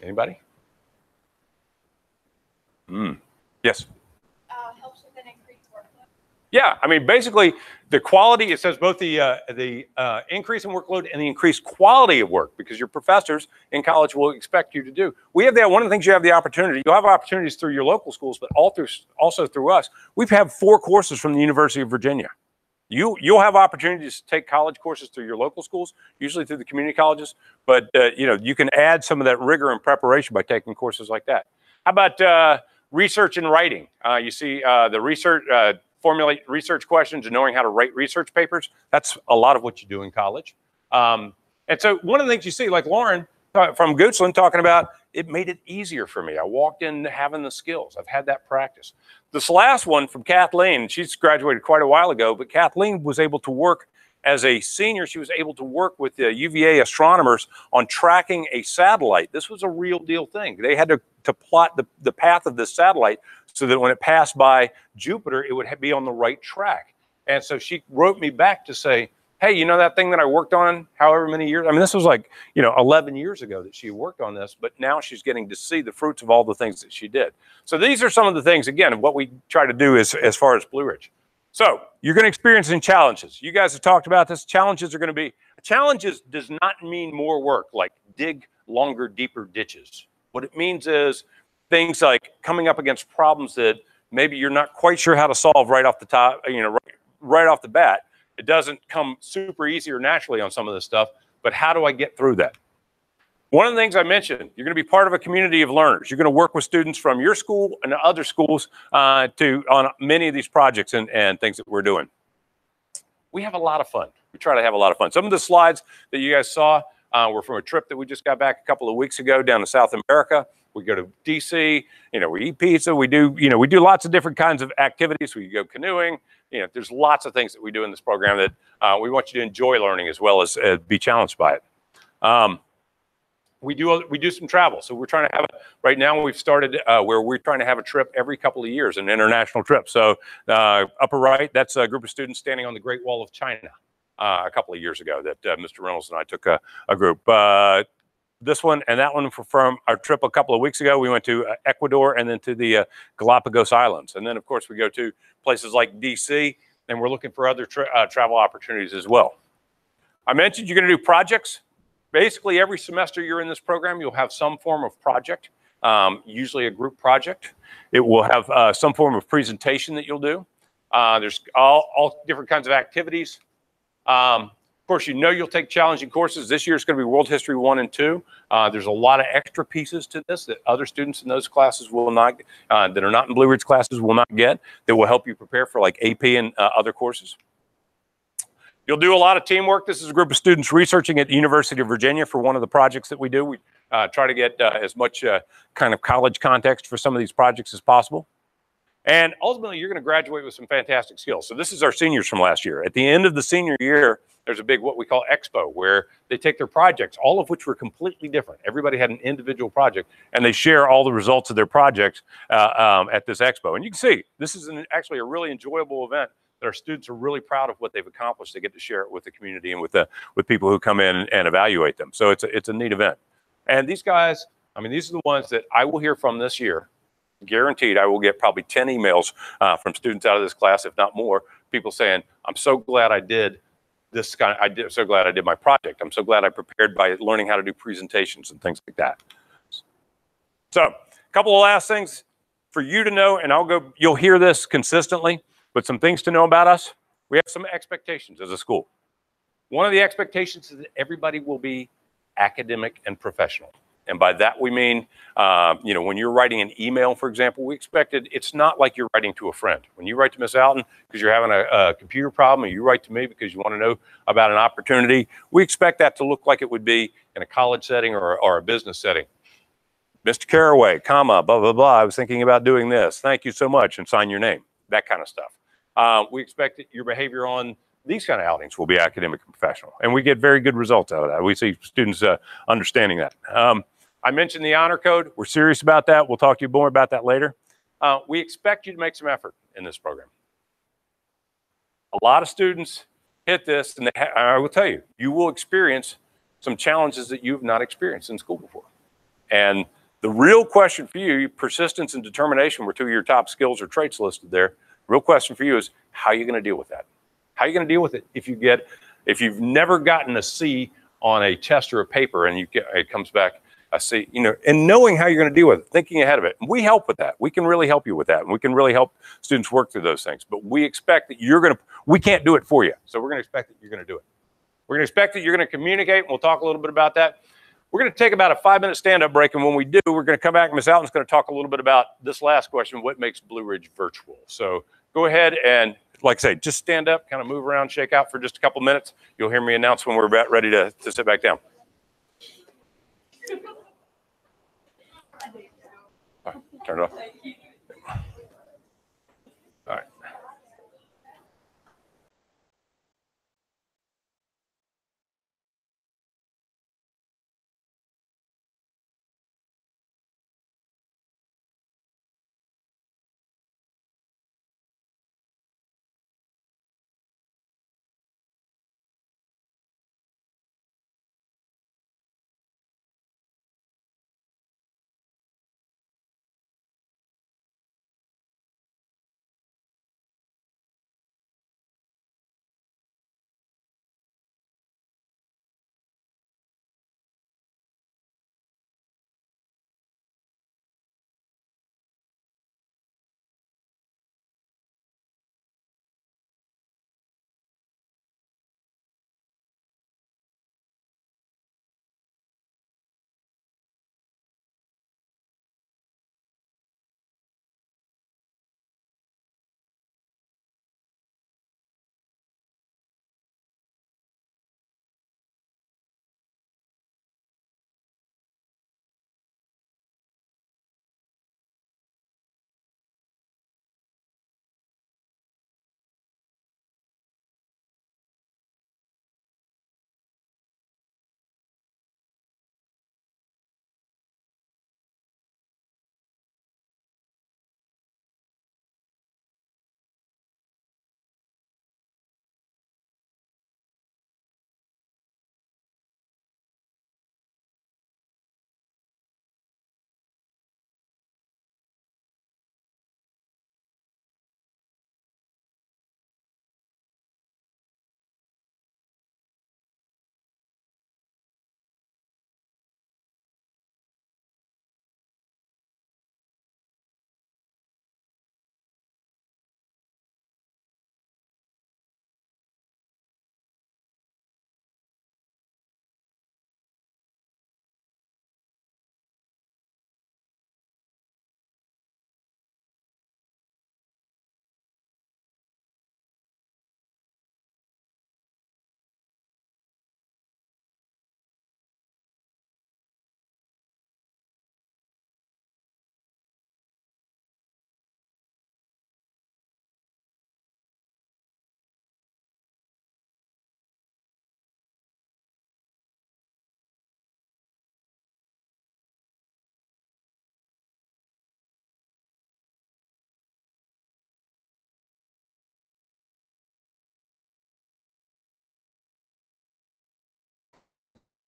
Anybody? Mm. Yes. Uh, helps with an increased workload. Yeah, I mean, basically, the quality, it says both the, uh, the uh, increase in workload and the increased quality of work because your professors in college will expect you to do. We have that, one of the things you have the opportunity, you'll have opportunities through your local schools, but all through, also through us. We've had four courses from the University of Virginia. You, you'll have opportunities to take college courses through your local schools, usually through the community colleges, but uh, you know, you can add some of that rigor and preparation by taking courses like that. How about uh, research and writing. Uh, you see uh, the research, uh, formulate research questions and knowing how to write research papers. That's a lot of what you do in college. Um, and so one of the things you see, like Lauren uh, from Goochland talking about, it made it easier for me. I walked in having the skills. I've had that practice. This last one from Kathleen, she's graduated quite a while ago, but Kathleen was able to work as a senior, she was able to work with the UVA astronomers on tracking a satellite. This was a real deal thing. They had to, to plot the, the path of this satellite so that when it passed by Jupiter, it would be on the right track. And so she wrote me back to say, hey, you know that thing that I worked on however many years? I mean, this was like, you know, 11 years ago that she worked on this, but now she's getting to see the fruits of all the things that she did. So these are some of the things, again, what we try to do is as far as Blue Ridge. So you're going to experience some challenges. You guys have talked about this. Challenges are going to be challenges does not mean more work, like dig longer, deeper ditches. What it means is things like coming up against problems that maybe you're not quite sure how to solve right off the top, you know, right, right off the bat. It doesn't come super easy or naturally on some of this stuff, but how do I get through that? One of the things I mentioned, you're going to be part of a community of learners. You're going to work with students from your school and other schools uh, to on many of these projects and, and things that we're doing. We have a lot of fun. We try to have a lot of fun. Some of the slides that you guys saw uh, were from a trip that we just got back a couple of weeks ago down to South America. We go to DC, you know, we eat pizza. We do, you know, we do lots of different kinds of activities. We go canoeing. You know, there's lots of things that we do in this program that uh, we want you to enjoy learning as well as uh, be challenged by it. Um, we do we do some travel. So we're trying to have a, right now we've started uh, where we're trying to have a trip every couple of years, an international trip. So uh, upper right, that's a group of students standing on the Great Wall of China a couple of years ago that uh, Mr. Reynolds and I took a, a group. Uh, this one and that one from our trip a couple of weeks ago, we went to uh, Ecuador and then to the Galapagos Islands. And then, of course, we go to places like D.C., and we're looking for other tra travel opportunities as well. I mentioned you're going to do projects basically every semester you're in this program, you'll have some form of project, um, usually a group project. It will have uh, some form of presentation that you'll do. Uh, there's all, all different kinds of activities. Um, of course, you know you'll take challenging courses. This year is going to be World History 1 and 2. Uh, there's a lot of extra pieces to this that other students in those classes will not, uh, that are not in Blue Ridge classes will not get, that will help you prepare for like AP and uh, other courses. You'll do a lot of teamwork. This is a group of students researching at the University of Virginia for one of the projects that we do. We uh, try to get uh, as much uh, kind of college context for some of these projects as possible. And ultimately, you're going to graduate with some fantastic skills. So this is our seniors from last year. At the end of the senior year, there's a big what we call expo where they take their projects, all of which were completely different. Everybody had an individual project, and they share all the results of their projects uh, um, at this expo. And you can see this is an, actually a really enjoyable event that our students are really proud of what they've accomplished. They get to share it with the community and with the with people who come in and, evaluate them. So it's a, it's a neat event. And these guys, I mean, these are the ones that I will hear from this year guaranteed I will get probably 10 emails uh, from students out of this class, if not more, people saying, I'm so glad I did this kind I did, so glad I did my project. I'm so glad I prepared by learning how to do presentations and things like that. So a couple of last things for you to know, and I'll go, you'll hear this consistently, but some things to know about us. We have some expectations as a school. One of the expectations is that everybody will be academic and professional. And by that we mean, uh, you know, when you're writing an email, for example, we expected it's not like you're writing to a friend. When you write to Miss Alton because you're having a, a computer problem, or you write to me because you want to know about an opportunity, we expect that to look like it would be in a college setting or, or a business setting. Mr. Carraway, comma, blah, blah, blah. I was thinking about doing this. Thank you so much, and sign your name. That kind of stuff. Uh, we expect that your behavior on these kind of outings will be academic and professional, and we get very good results out of that. We see students uh, understanding that. Um, I mentioned the honor code. We're serious about that. We'll talk to you more about that later. Uh, we expect you to make some effort in this program. A lot of students hit this, and I will tell you, you will experience some challenges that you've not experienced in school before. And the real question for you, persistence and determination were two of your top skills or traits listed there. Real question for you is how are you going to deal with that? How are you going to deal with it if you get, if you've never gotten a C on a test or a paper and you get, it comes back a C, you know, and knowing how you're going to deal with it, thinking ahead of it. And we help with that. We can really help you with that. And we can really help students work through those things. But we expect that you're going to, we can't do it for you. So we're going to expect that you're going to do it. We're going to expect that you're going to communicate. And we'll talk a little bit about that. We're going to take about a five minute stand up break. And when we do, we're going to come back. and Ms. Alton's going to talk a little bit about this last question what makes Blue Ridge virtual? So go ahead and, like I say, just stand up, kind of move around, shake out for just a couple minutes. You'll hear me announce when we're about ready to, to sit back down. All right,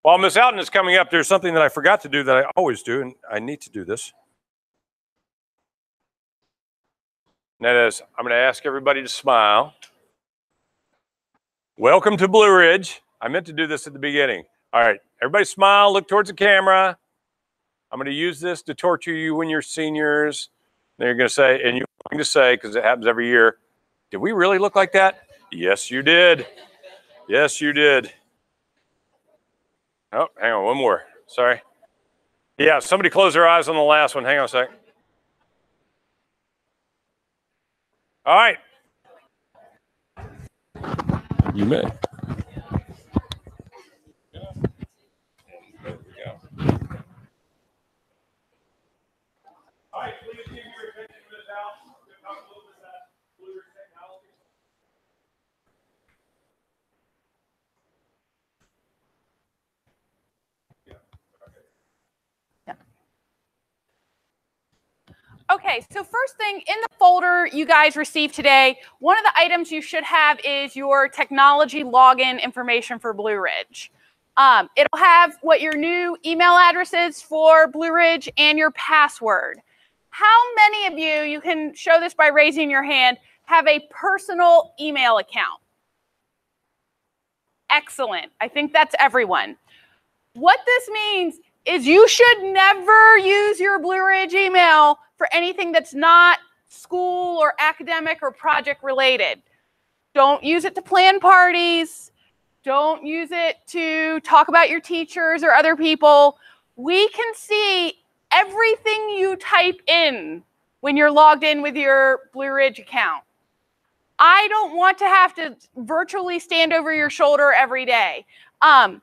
While Miss Alton is coming up, there's something that I forgot to do that I always do, and I need to do this. that is, I'm going to ask everybody to smile. Welcome to Blue Ridge. I meant to do this at the beginning. All right, everybody smile, look towards the camera. I'm going to use this to torture you when you're seniors. Then you're going to say, and you're going to say, because it happens every year, did we really look like that? Yes, you did. Yes, you did. Oh, hang on, one more. Sorry. Yeah, somebody close their eyes on the last one. Hang on a sec. All right. You may. There we go. All right, please give your attention to this house. We're gonna talk a little bit about Blue Ridge Technologies. Okay, so first thing in the folder you guys received today, one of the items you should have is your technology login information for Blue Ridge. Um, it'll have what your new email address is for Blue Ridge and your password. How many of you, you can show this by raising your hand, have a personal email account? Excellent. I think that's everyone. What this means is you should never use your Blue Ridge email for anything that's not school or academic or project related. Don't use it to plan parties. Don't use it to talk about your teachers or other people. We can see everything you type in when you're logged in with your Blue Ridge account. I don't want to have to virtually stand over your shoulder every day. Um,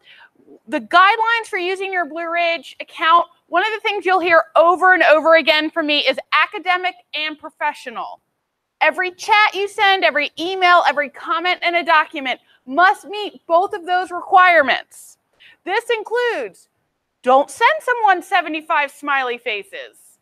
the guidelines for using your Blue Ridge account, one of the things you'll hear over and over again from me is academic and professional. Every chat you send, every email, every comment in a document must meet both of those requirements. This includes don't send someone 75 smiley faces.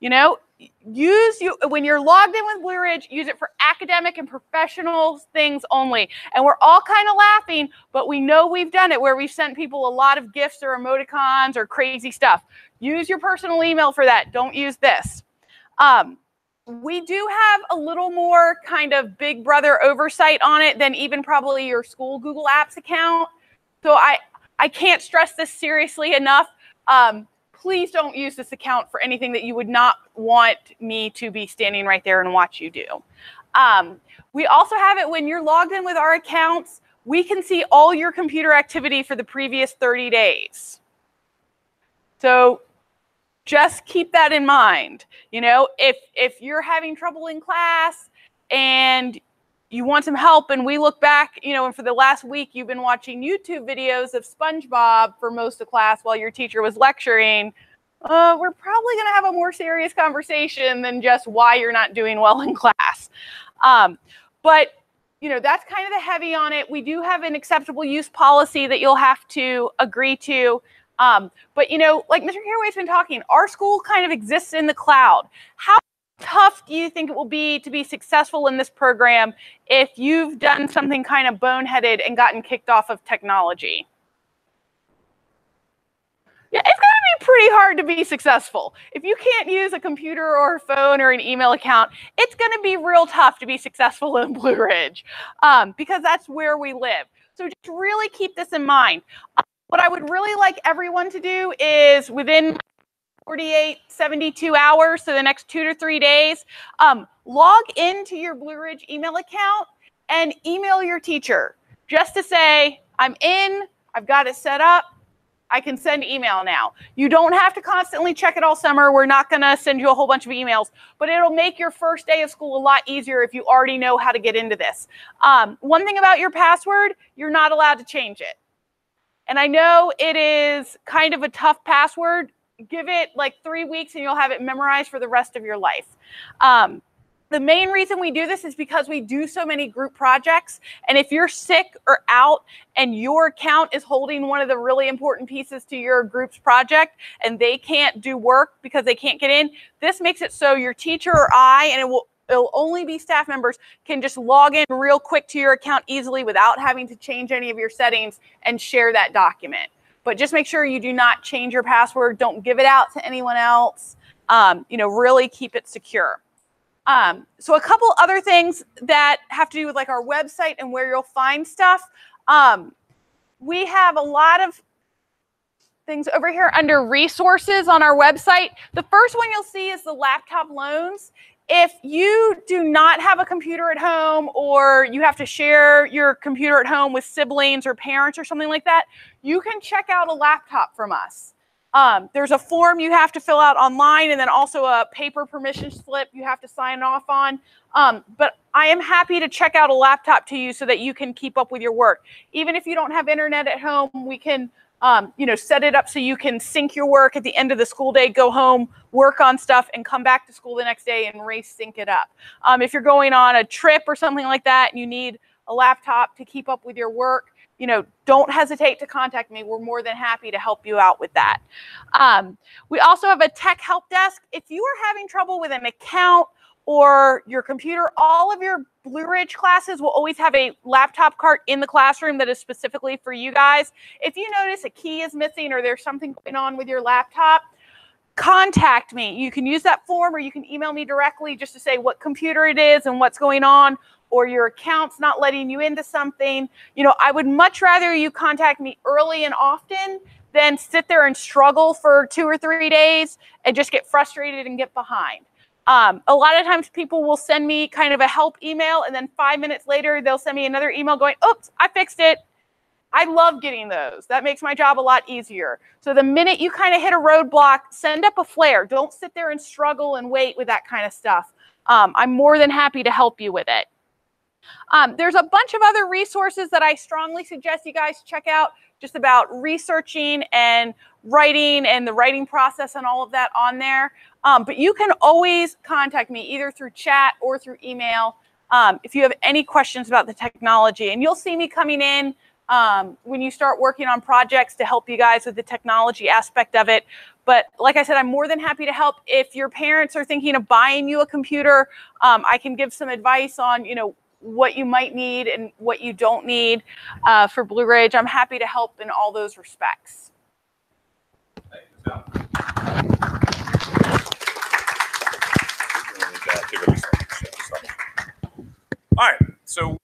You know, use you when you're logged in with Blue Ridge, use it for academic and professional things only. And we're all kind of laughing, but we know we've done it where we've sent people a lot of gifts or emoticons or crazy stuff. Use your personal email for that. Don't use this. Um, we do have a little more kind of big brother oversight on it than even probably your school Google Apps account. So I I can't stress this seriously enough. Um, please don't use this account for anything that you would not want me to be standing right there and watch you do. Um, we also have it when you're logged in with our accounts, we can see all your computer activity for the previous 30 days. So just keep that in mind. You know, if if you're having trouble in class and you want some help and we look back, you know, and for the last week you've been watching YouTube videos of SpongeBob for most of class while your teacher was lecturing, uh, we're probably going to have a more serious conversation than just why you're not doing well in class. Um, but you know, that's kind of the heavy on it. We do have an acceptable use policy that you'll have to agree to. Um, but you know, like Mr. Carraway's been talking, our school kind of exists in the cloud. How tough do you think it will be to be successful in this program if you've done something kind of boneheaded and gotten kicked off of technology? Yeah, it's going to be pretty hard to be successful. If you can't use a computer or a phone or an email account, it's going to be real tough to be successful in Blue Ridge um, because that's where we live. So just really keep this in mind. Uh, what I would really like everyone to do is within 48, 72 hours, so the next two to three days, um, log into your Blue Ridge email account and email your teacher just to say, I'm in, I've got it set up, I can send email now. You don't have to constantly check it all summer. We're not going to send you a whole bunch of emails, but it'll make your first day of school a lot easier if you already know how to get into this. Um, one thing about your password, you're not allowed to change it. And I know it is kind of a tough password. Give it like three weeks and you'll have it memorized for the rest of your life. Um, the main reason we do this is because we do so many group projects. And if you're sick or out and your account is holding one of the really important pieces to your group's project and they can't do work because they can't get in, this makes it so your teacher or I, and it will it'll only be staff members can just log in real quick to your account easily without having to change any of your settings and share that document. But just make sure you do not change your password. Don't give it out to anyone else. Um, you know, really keep it secure. Um, so a couple other things that have to do with like our website and where you'll find stuff. Um, we have a lot of things over here under resources on our website. The first one you'll see is the laptop loans. If you do not have a computer at home or you have to share your computer at home with siblings or parents or something like that, you can check out a laptop from us. Um, there's a form you have to fill out online and then also a paper permission slip you have to sign off on. Um, but I am happy to check out a laptop to you so that you can keep up with your work. Even if you don't have internet at home, we can, um, you know, set it up so you can sync your work at the end of the school day, go home, work on stuff, and come back to school the next day and race sync it up. Um, if you're going on a trip or something like that and you need a laptop to keep up with your work, you know, don't hesitate to contact me. We're more than happy to help you out with that. Um, we also have a tech help desk. If you are having trouble with an account or your computer, all of your Blue Ridge classes will always have a laptop cart in the classroom that is specifically for you guys. If you notice a key is missing or there's something going on with your laptop, contact me. You can use that form or you can email me directly just to say what computer it is and what's going on or your account's not letting you into something. You know, I would much rather you contact me early and often than sit there and struggle for two or three days and just get frustrated and get behind. Um, a lot of times people will send me kind of a help email and then five minutes later they'll send me another email going, oops, I fixed it. I love getting those. That makes my job a lot easier. So the minute you kind of hit a roadblock, send up a flare. Don't sit there and struggle and wait with that kind of stuff. Um, I'm more than happy to help you with it. Um, there's a bunch of other resources that I strongly suggest you guys check out just about researching and writing and the writing process and all of that on there. Um, but you can always contact me either through chat or through email um, if you have any questions about the technology. And you'll see me coming in um, when you start working on projects to help you guys with the technology aspect of it. But like I said, I'm more than happy to help. If your parents are thinking of buying you a computer, um, I can give some advice on, you know, what you might need and what you don't need uh, for Blue Ridge. I'm happy to help in all those respects. All right, so